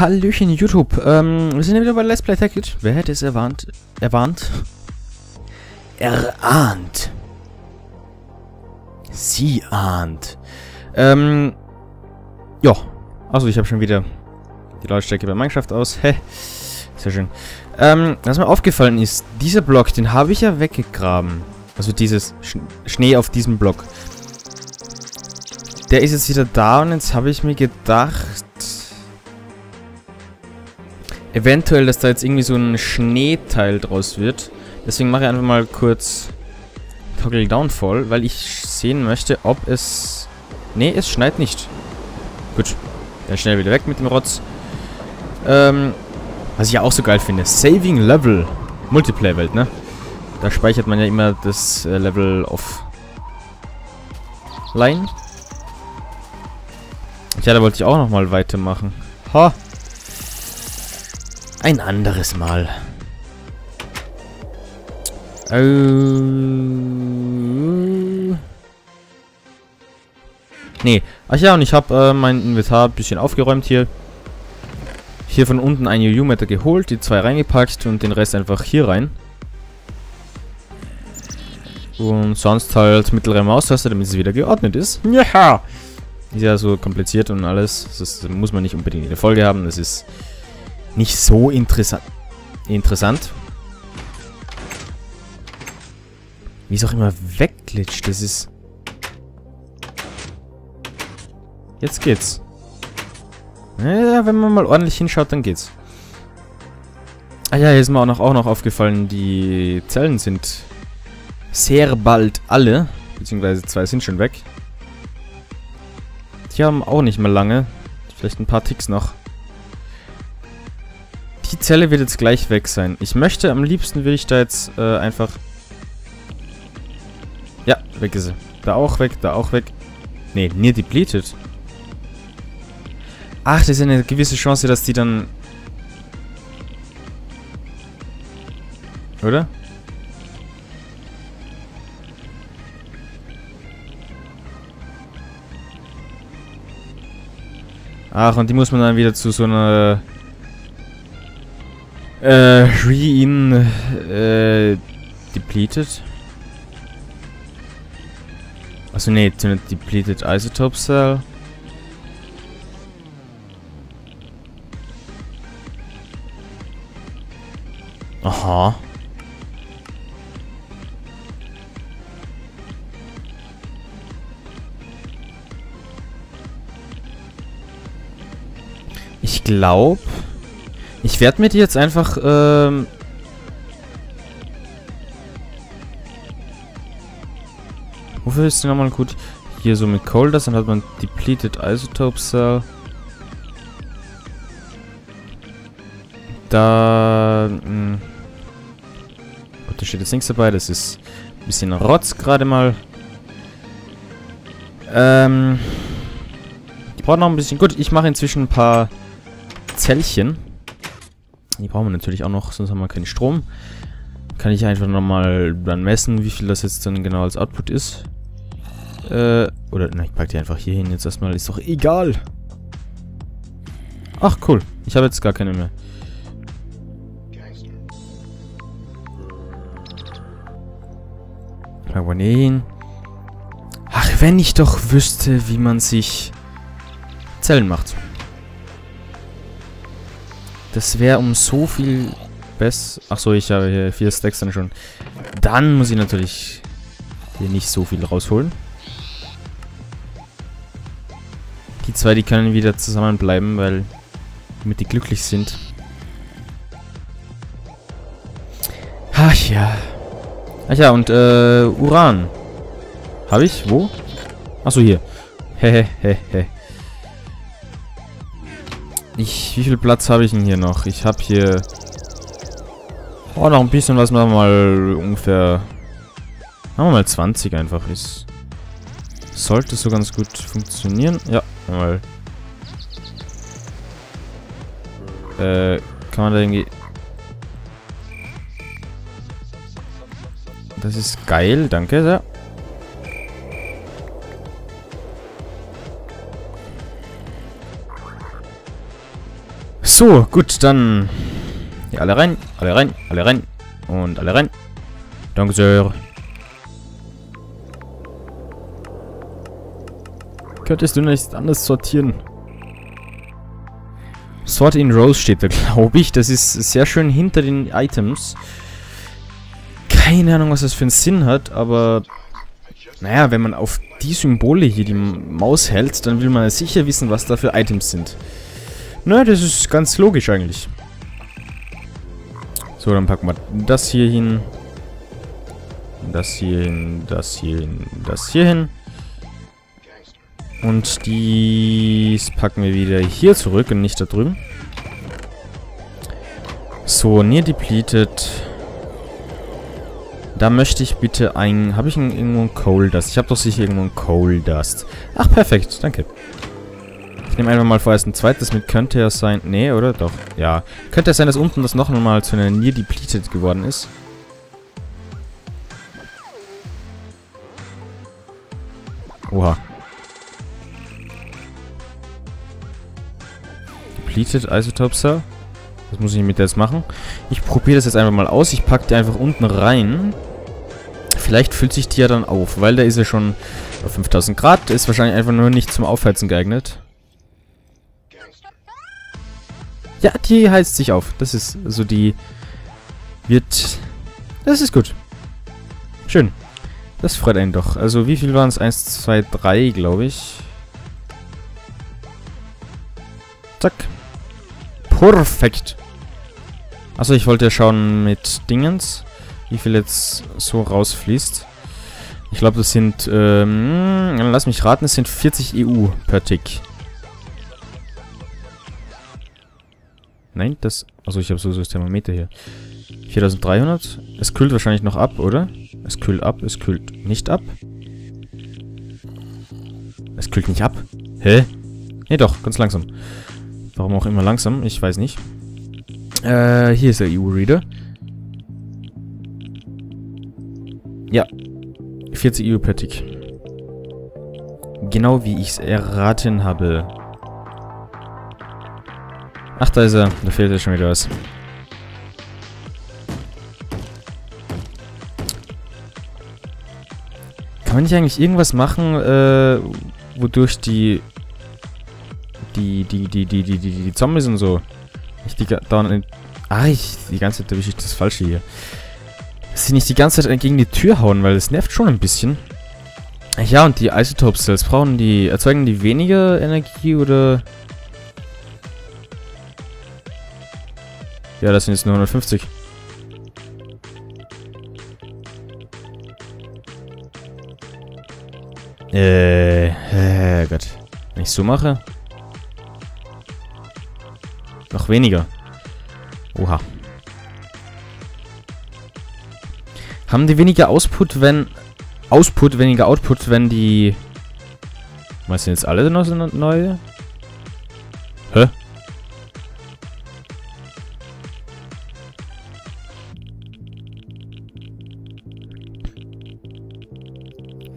Hallöchen YouTube. Ähm, wir sind ja wieder bei Let's Play Tacket. Wer hätte es erwarnt? Erwarnt? Erahnt. Sie ahnt. Ähm, ja. Also ich habe schon wieder die Lautstärke bei Minecraft aus. Hä? Sehr schön. Ähm, was mir aufgefallen ist, dieser Block, den habe ich ja weggegraben. Also dieses Sch Schnee auf diesem Block. Der ist jetzt wieder da und jetzt habe ich mir gedacht, eventuell, dass da jetzt irgendwie so ein Schneeteil draus wird. Deswegen mache ich einfach mal kurz Toggle Downfall, weil ich sehen möchte, ob es... Nee, es schneit nicht. Gut. Dann schnell wieder weg mit dem Rotz. Ähm, was ich ja auch so geil finde. Saving Level. Multiplayer-Welt, ne? Da speichert man ja immer das äh, Level offline. Ja, da wollte ich auch nochmal weitermachen. Ha! Ein anderes Mal. Äh, nee. Ach ja, und ich habe äh, mein Inventar ein bisschen aufgeräumt hier. Hier von unten ein UU-Meter geholt, die zwei reingepackt und den Rest einfach hier rein. Und sonst halt mittlere Maustaste, damit es wieder geordnet ist. Ja! Ist ja so kompliziert und alles. Das muss man nicht unbedingt in der Folge haben. Das ist nicht so interessant. Interessant. Wie es auch immer wegglitscht, das ist... Jetzt geht's. Ja, wenn man mal ordentlich hinschaut, dann geht's. Ah ja, hier ist mir auch noch, auch noch aufgefallen, die Zellen sind sehr bald alle. Beziehungsweise zwei sind schon weg. Die haben auch nicht mehr lange. Vielleicht ein paar Ticks noch. Zelle wird jetzt gleich weg sein. Ich möchte, am liebsten würde ich da jetzt äh, einfach... Ja, weg ist sie. Da auch weg, da auch weg. Ne, near depleted. Ach, das ist eine gewisse Chance, dass die dann... Oder? Ach, und die muss man dann wieder zu so einer äh, Re-In äh, depleted. Also nee, zu einer depleted Isotope Cell. Aha. Ich glaube... Ich werde mir die jetzt einfach, ähm... Wofür ist die nochmal gut? Hier so mit Colders, dann hat man Depleted Isotope Cell. Da... Mh. Hm. Gut, da steht jetzt nichts dabei, das ist ein bisschen Rotz gerade mal. Ähm... Die brauchen noch ein bisschen... Gut, ich mache inzwischen ein paar Zellchen. Die brauchen wir natürlich auch noch, sonst haben wir keinen Strom. Kann ich einfach nochmal dann messen, wie viel das jetzt dann genau als Output ist. Äh, oder, na, ich packe die einfach hier hin jetzt erstmal, ist doch egal. Ach, cool. Ich habe jetzt gar keine mehr. Abonnieren. Ach, wenn ich doch wüsste, wie man sich Zellen macht. Das wäre um so viel besser. Achso, ich habe hier vier Stacks dann schon. Dann muss ich natürlich hier nicht so viel rausholen. Die zwei, die können wieder zusammenbleiben, weil damit die glücklich sind. Ach ja. Ach ja, und äh, Uran. Habe ich? Wo? Achso, hier. Hehehehe. Ich, wie viel Platz habe ich denn hier noch? Ich habe hier... Oh, noch ein bisschen was machen wir mal ungefähr... Machen wir mal 20 einfach. Ist, sollte so ganz gut funktionieren. Ja, mal... Äh, kann man da irgendwie... Das ist geil, danke sehr. So, gut, dann... Hier, alle rein, alle rein, alle rein. Und alle rein. Danke sehr. Könntest du nicht anders sortieren? Sort in Rows steht da, glaube ich. Das ist sehr schön hinter den Items. Keine Ahnung, was das für einen Sinn hat, aber... Naja, wenn man auf die Symbole hier die Maus hält, dann will man sicher wissen, was da für Items sind. Na, das ist ganz logisch eigentlich. So, dann packen wir das hier hin. Das hier hin, das hier hin, das hier hin. Und dies packen wir wieder hier zurück und nicht da drüben. So, Near Depleted. Da möchte ich bitte ein... Habe ich ein, irgendwo ein Coal Dust? Ich habe doch sicher irgendwo ein Coal Dust. Ach, perfekt. Danke. Ich nehme einfach mal vorerst ein zweites mit. Könnte ja sein... Nee, oder? Doch. Ja. Könnte es sein, dass unten das noch einmal zu einer Near Depleted geworden ist. Oha. Depleted Isotope Cell. Was muss ich mit der jetzt machen? Ich probiere das jetzt einfach mal aus. Ich packe die einfach unten rein. Vielleicht füllt sich die ja dann auf, weil da ist ja schon auf 5000 Grad. Ist wahrscheinlich einfach nur nicht zum Aufheizen geeignet. Ja, die heizt sich auf. Das ist so die... Wird... Das ist gut. Schön. Das freut einen doch. Also wie viel waren es? 1, 2, 3, glaube ich. Zack. Perfekt. Achso, ich wollte ja schauen mit Dingens, wie viel jetzt so rausfließt. Ich glaube, das sind, ähm, lass mich raten, es sind 40 EU per Tick. Nein, das, also ich habe so, so das Thermometer hier. 4300. Es kühlt wahrscheinlich noch ab, oder? Es kühlt ab, es kühlt nicht ab. Es kühlt nicht ab. Hä? Nee, doch, ganz langsam. Warum auch immer langsam, ich weiß nicht. Äh, hier ist der EU-Reader. Ja. 40 EU per. Genau wie ich es erraten habe. Ach, da ist er. Da fehlt ja schon wieder was. Kann man nicht eigentlich irgendwas machen, äh, wodurch die die, die, die, die, die, die, die Zombies und so. Ich die dauernd. Ah, ich. Die ganze Zeit erwische ich das Falsche hier. Dass sie nicht die ganze Zeit gegen die Tür hauen, weil das nervt schon ein bisschen. Ja, und die Isotope Cells brauchen die. Erzeugen die weniger Energie oder. Ja, das sind jetzt nur 150. Äh, äh, Gott. Wenn ich so mache. Noch weniger. Oha. Haben die weniger Output, wenn... Output, weniger Output, wenn die... Was sind jetzt alle noch so neue? Hä?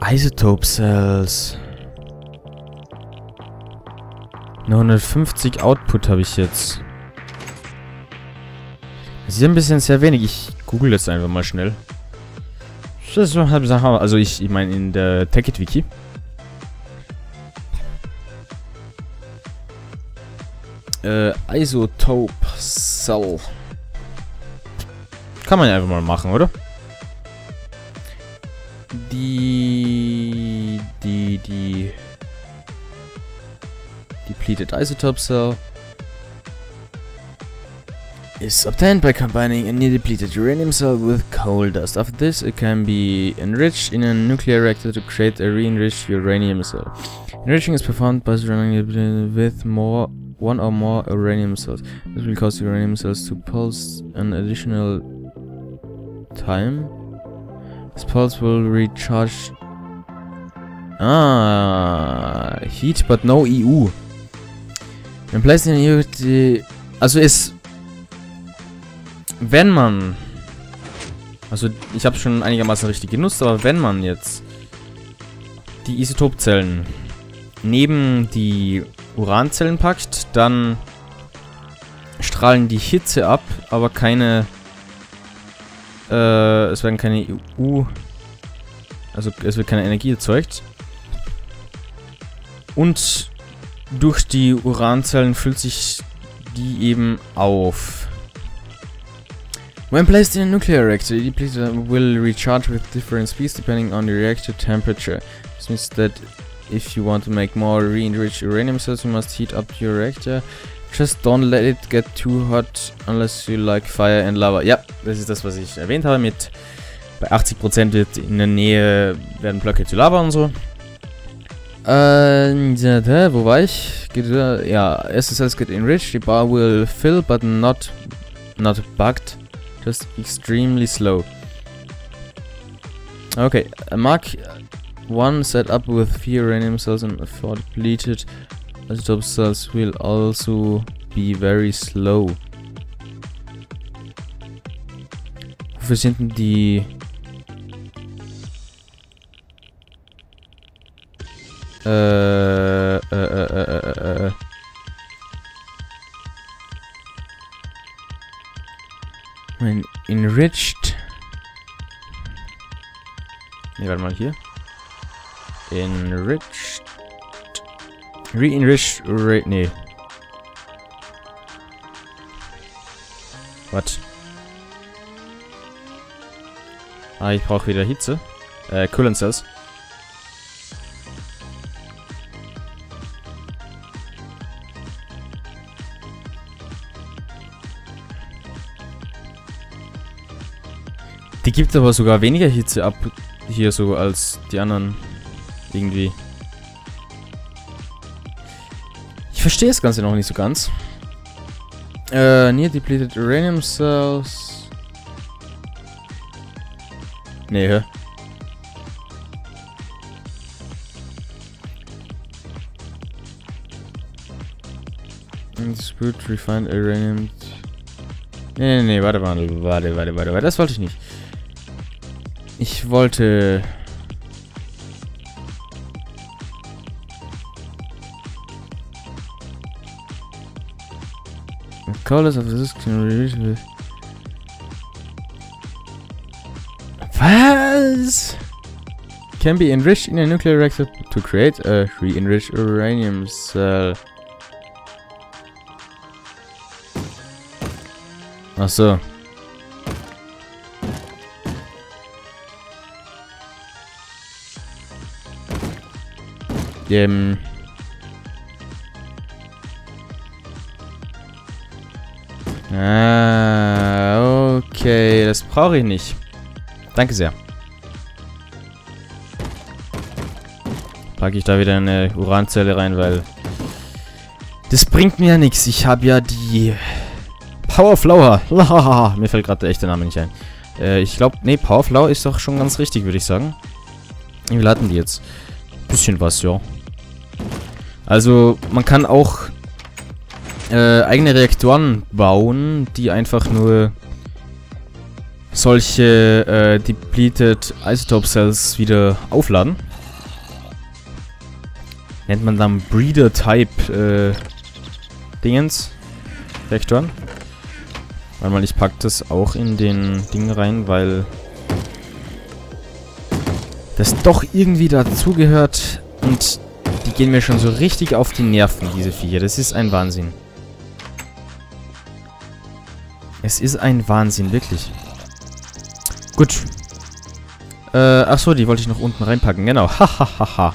Isotope Cells. 950 Output habe ich jetzt. Das ist ein bisschen sehr wenig. Ich google jetzt einfach mal schnell. Also ich, ich meine in der Techit-Wiki. Äh, Isotope Cell. Kann man ja einfach mal machen, oder? Isotope Cell is obtained by combining a near depleted uranium cell with coal dust. After this, it can be enriched in a nuclear reactor to create a re-enriched uranium cell. Enriching is performed by surrounding it with more one or more uranium cells. This will cause uranium cells to pulse an additional time. This pulse will recharge. Ah, heat, but no EU. In EU, die, also ist wenn man... Also, ich habe schon einigermaßen richtig genutzt, aber wenn man jetzt die Isotopzellen neben die Uranzellen packt, dann strahlen die Hitze ab, aber keine... Äh, es werden keine EU... Also es wird keine Energie erzeugt. Und durch die Uranzellen füllt sich die eben auf. When placed in a nuclear reactor, the depleter will recharge with different speeds depending on the reactor temperature. This means that if you want to make more re-enriched uranium cells, you must heat up your reactor. Just don't let it get too hot unless you like fire and lava. Ja, das ist das, was ich erwähnt habe mit bei 80% wird in der Nähe werden Blöcke zu Lava und so. Äh, wo war ich? Ja, SSLs get enriched, the bar will fill, but not, not bugged, just extremely slow. Okay, A Mark uh, 1 set up with 4 uranium cells and 4 depleted isotope cells will also be very slow. Wofür sind denn die Äh, äh, äh, äh, äh. When enriched. Ne, warte mal hier. Enriched. Re-enriched. Re nee. Was? Ah, ich brauche wieder Hitze. Äh, Coolant Cells. Gibt aber sogar weniger Hitze ab hier so als die anderen irgendwie. Ich verstehe das Ganze noch nicht so ganz. Äh, near depleted uranium cells. Nee, hä? Dispute refined uranium. Nee, nee, nee, warte, warte, warte, warte, warte, das wollte ich nicht. Ich wollte... Colors of can reach Was? Can be enriched in a nuclear reactor to create a re-enriched uranium cell. Ach so. Ähm. Ah, okay. Das brauche ich nicht. Danke sehr. Packe ich da wieder eine Uranzelle rein, weil... Das bringt mir ja nichts. Ich habe ja die... Powerflower. mir fällt gerade der echte Name nicht ein. Äh, ich glaube, nee, Powerflower ist doch schon ganz richtig, würde ich sagen. Wie hatten die jetzt? Bisschen was, ja. Also man kann auch äh, eigene Reaktoren bauen, die einfach nur solche äh, depleted Isotope Cells wieder aufladen. Nennt man dann Breeder-Type äh, Dingens. Reaktoren. Weil man, ich pack das auch in den Ding rein, weil das doch irgendwie dazugehört und gehen mir schon so richtig auf die Nerven, diese Viecher. Das ist ein Wahnsinn. Es ist ein Wahnsinn, wirklich. Gut. Äh, achso, die wollte ich noch unten reinpacken. Genau. Hahaha.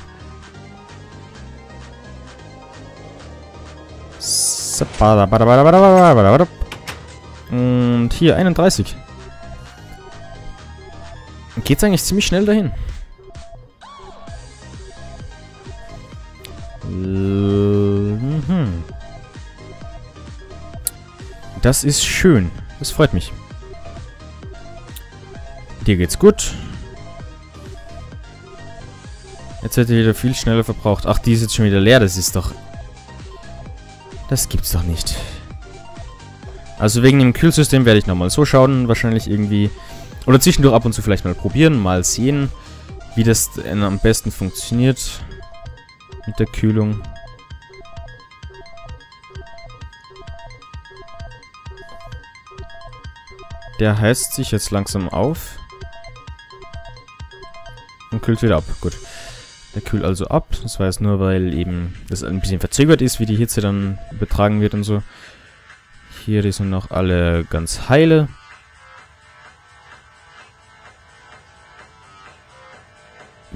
Und hier, 31. Geht's eigentlich ziemlich schnell dahin. Das ist schön. Das freut mich. Dir geht's gut. Jetzt wird er wieder viel schneller verbraucht. Ach, die ist jetzt schon wieder leer. Das ist doch... Das gibt's doch nicht. Also wegen dem Kühlsystem werde ich nochmal so schauen. Wahrscheinlich irgendwie... Oder zwischendurch ab und zu vielleicht mal probieren. Mal sehen, wie das am besten funktioniert mit der Kühlung. Der heißt sich jetzt langsam auf. Und kühlt wieder ab. Gut. Der kühlt also ab. Das war jetzt nur, weil eben das ein bisschen verzögert ist, wie die Hitze dann übertragen wird und so. Hier sind noch alle ganz heile.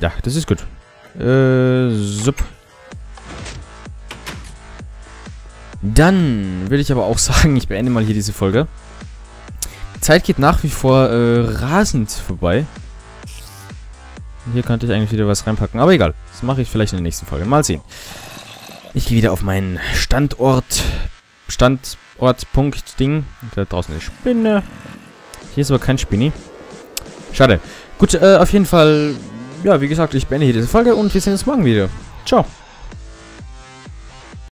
Ja, das ist gut. Äh, sup. Dann würde ich aber auch sagen, ich beende mal hier diese Folge. Die Zeit geht nach wie vor äh, rasend vorbei. Hier könnte ich eigentlich wieder was reinpacken, aber egal. Das mache ich vielleicht in der nächsten Folge. Mal sehen. Ich gehe wieder auf meinen Standort, Standort, Ding. Da draußen eine Spinne. Hier ist aber kein Spinni. Schade. Gut, äh, auf jeden Fall, ja, wie gesagt, ich beende hier diese Folge und wir sehen uns morgen wieder. Ciao.